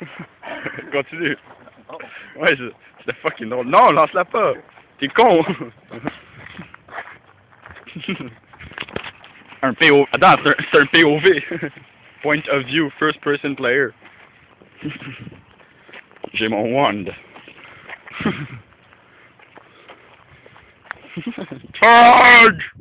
Continue. Ouais, je- c'était fucking drôle. Non, lance-la pas. T'es con. un PO. Attends, c'est un, un POV. Point of view, first person player. J'ai mon wand. Charge!